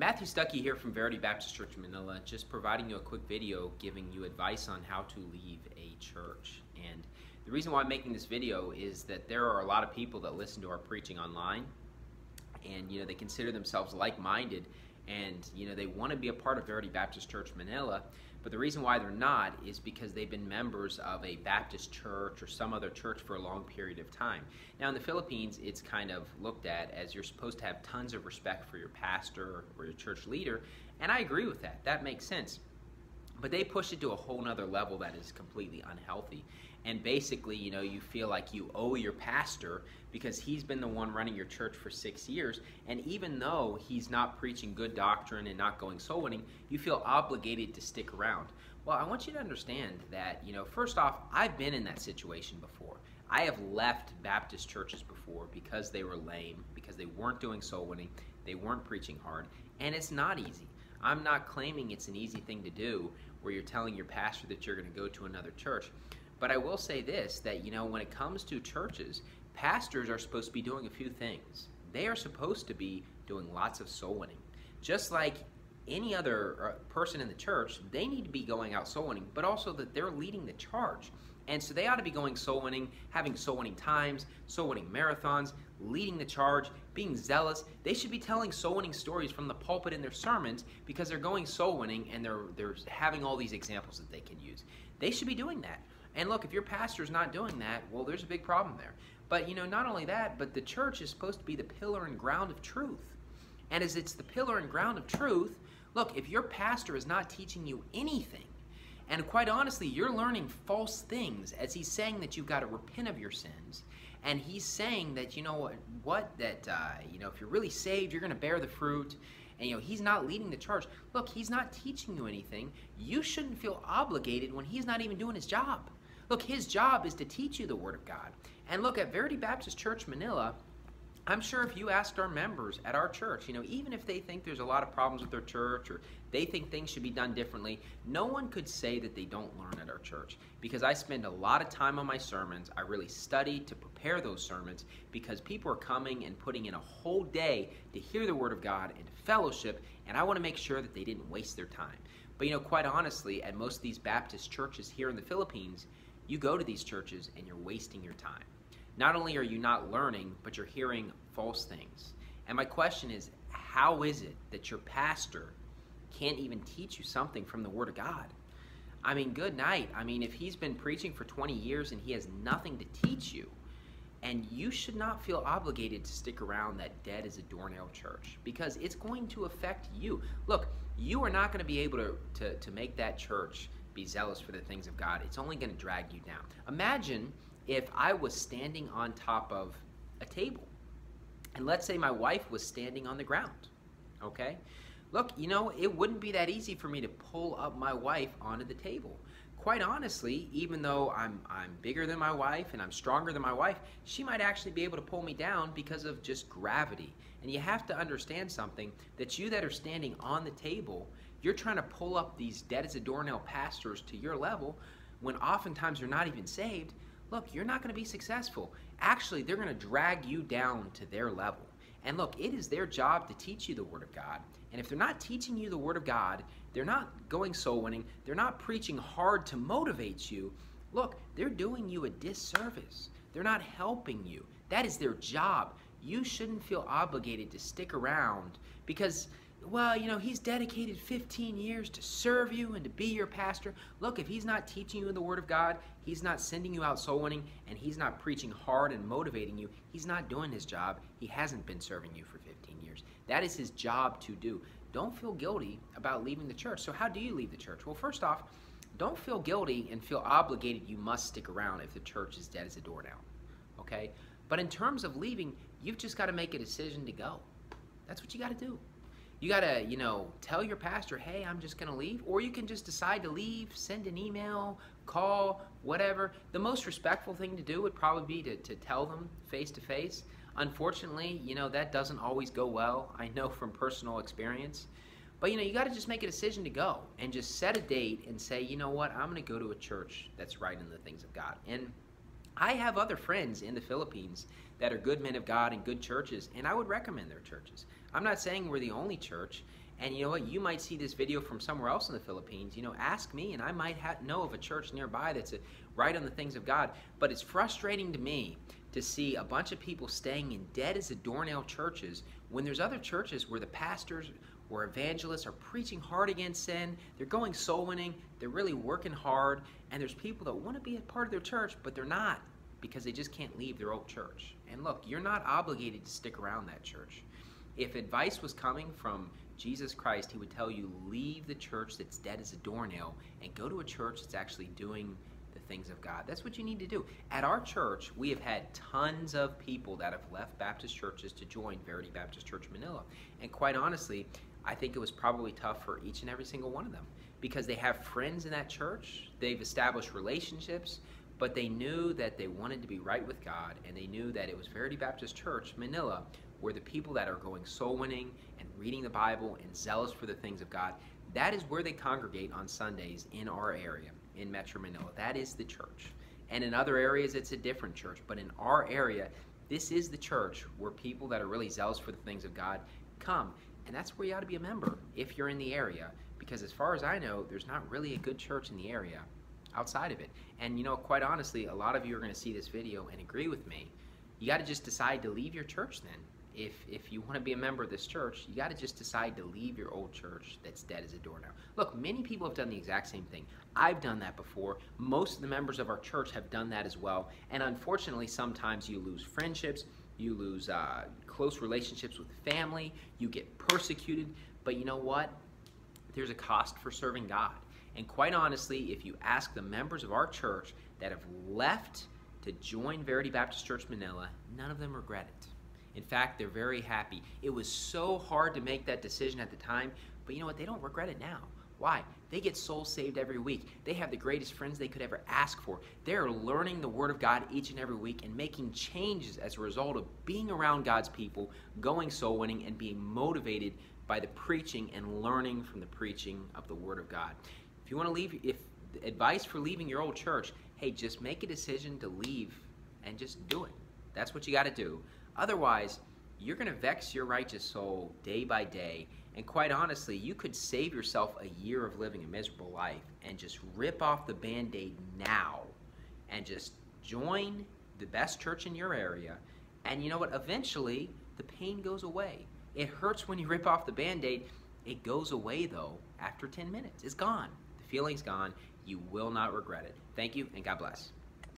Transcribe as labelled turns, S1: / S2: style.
S1: Matthew Stuckey here from Verity Baptist Church Manila, just providing you a quick video giving you advice on how to leave a church. And the reason why I'm making this video is that there are a lot of people that listen to our preaching online and you know they consider themselves like-minded and you know they want to be a part of Verity Baptist Church Manila but the reason why they're not is because they've been members of a Baptist church or some other church for a long period of time. Now in the Philippines it's kind of looked at as you're supposed to have tons of respect for your pastor or your church leader and I agree with that. That makes sense. But they push it to a whole nother level that is completely unhealthy. And basically, you know, you feel like you owe your pastor because he's been the one running your church for six years. And even though he's not preaching good doctrine and not going soul winning, you feel obligated to stick around. Well, I want you to understand that, you know, first off, I've been in that situation before. I have left Baptist churches before because they were lame, because they weren't doing soul winning, they weren't preaching hard, and it's not easy. I'm not claiming it's an easy thing to do where you're telling your pastor that you're going to go to another church. But I will say this that, you know, when it comes to churches, pastors are supposed to be doing a few things. They are supposed to be doing lots of soul winning. Just like any other uh, person in the church, they need to be going out soul winning, but also that they're leading the charge. And so they ought to be going soul winning, having soul winning times, soul winning marathons, leading the charge, being zealous. They should be telling soul winning stories from the pulpit in their sermons because they're going soul winning and they're, they're having all these examples that they can use. They should be doing that. And look, if your pastor's not doing that, well, there's a big problem there. But, you know, not only that, but the church is supposed to be the pillar and ground of truth. And as it's the pillar and ground of truth, look, if your pastor is not teaching you anything, and quite honestly, you're learning false things as he's saying that you've got to repent of your sins. And he's saying that, you know what, what that, uh, you know, if you're really saved, you're going to bear the fruit. And, you know, he's not leading the charge. Look, he's not teaching you anything. You shouldn't feel obligated when he's not even doing his job. Look, his job is to teach you the Word of God. And look, at Verity Baptist Church Manila, I'm sure if you asked our members at our church, you know, even if they think there's a lot of problems with their church or they think things should be done differently, no one could say that they don't learn at our church because I spend a lot of time on my sermons. I really study to prepare those sermons because people are coming and putting in a whole day to hear the Word of God and fellowship, and I want to make sure that they didn't waste their time. But you know, quite honestly, at most of these Baptist churches here in the Philippines, you go to these churches and you're wasting your time. Not only are you not learning, but you're hearing false things. And my question is, how is it that your pastor can't even teach you something from the Word of God? I mean, good night. I mean, if he's been preaching for 20 years and he has nothing to teach you, and you should not feel obligated to stick around that dead as a doornail church because it's going to affect you. Look, you are not going to be able to, to, to make that church be zealous for the things of God. It's only going to drag you down. Imagine if I was standing on top of a table. And let's say my wife was standing on the ground. Okay? Look, you know, it wouldn't be that easy for me to pull up my wife onto the table. Quite honestly, even though I'm, I'm bigger than my wife and I'm stronger than my wife, she might actually be able to pull me down because of just gravity. And you have to understand something that you that are standing on the table, you're trying to pull up these dead as a doornail pastors to your level when oftentimes you're not even saved look, you're not going to be successful. Actually, they're going to drag you down to their level. And look, it is their job to teach you the Word of God. And if they're not teaching you the Word of God, they're not going soul winning, they're not preaching hard to motivate you, look, they're doing you a disservice. They're not helping you. That is their job. You shouldn't feel obligated to stick around because well, you know, he's dedicated 15 years to serve you and to be your pastor. Look, if he's not teaching you the Word of God, he's not sending you out soul winning, and he's not preaching hard and motivating you, he's not doing his job. He hasn't been serving you for 15 years. That is his job to do. Don't feel guilty about leaving the church. So, how do you leave the church? Well, first off, don't feel guilty and feel obligated you must stick around if the church is dead as a doornail. Okay? But in terms of leaving, you've just got to make a decision to go. That's what you got to do. You got to, you know, tell your pastor, hey, I'm just going to leave. Or you can just decide to leave, send an email, call, whatever. The most respectful thing to do would probably be to, to tell them face to face. Unfortunately, you know, that doesn't always go well. I know from personal experience. But, you know, you got to just make a decision to go and just set a date and say, you know what, I'm going to go to a church that's right in the things of God. And I have other friends in the Philippines that are good men of God and good churches, and I would recommend their churches. I'm not saying we're the only church, and you know what? You might see this video from somewhere else in the Philippines. You know, ask me, and I might know of a church nearby that's a, right on the things of God. But it's frustrating to me to see a bunch of people staying in dead as a doornail churches when there's other churches where the pastors or evangelists are preaching hard against sin. They're going soul winning. They're really working hard. And there's people that want to be a part of their church, but they're not because they just can't leave their old church. And look, you're not obligated to stick around that church. If advice was coming from Jesus Christ, he would tell you, leave the church that's dead as a doornail and go to a church that's actually doing the things of God. That's what you need to do. At our church, we have had tons of people that have left Baptist churches to join Verity Baptist Church Manila. And quite honestly, I think it was probably tough for each and every single one of them because they have friends in that church, they've established relationships, but they knew that they wanted to be right with God, and they knew that it was Verity Baptist Church, Manila, where the people that are going soul winning and reading the Bible and zealous for the things of God, that is where they congregate on Sundays in our area, in Metro Manila. That is the church. And in other areas, it's a different church. But in our area, this is the church where people that are really zealous for the things of God come. And that's where you ought to be a member if you're in the area. Because as far as I know, there's not really a good church in the area outside of it. And you know, quite honestly, a lot of you are going to see this video and agree with me. You got to just decide to leave your church then. If, if you want to be a member of this church, you got to just decide to leave your old church that's dead as a doornail. Look, many people have done the exact same thing. I've done that before. Most of the members of our church have done that as well. And unfortunately, sometimes you lose friendships, you lose uh, close relationships with family, you get persecuted. But you know what? There's a cost for serving God. And quite honestly, if you ask the members of our church that have left to join Verity Baptist Church Manila, none of them regret it. In fact, they're very happy. It was so hard to make that decision at the time, but you know what? They don't regret it now. Why? They get soul saved every week. They have the greatest friends they could ever ask for. They're learning the Word of God each and every week and making changes as a result of being around God's people, going soul winning, and being motivated by the preaching and learning from the preaching of the Word of God. If you want to leave, if advice for leaving your old church, hey, just make a decision to leave and just do it. That's what you got to do. Otherwise, you're going to vex your righteous soul day by day. And quite honestly, you could save yourself a year of living a miserable life and just rip off the band aid now and just join the best church in your area. And you know what? Eventually, the pain goes away. It hurts when you rip off the band aid. It goes away, though, after 10 minutes. It's gone The feeling's gone. You will not regret it. Thank you, and God bless.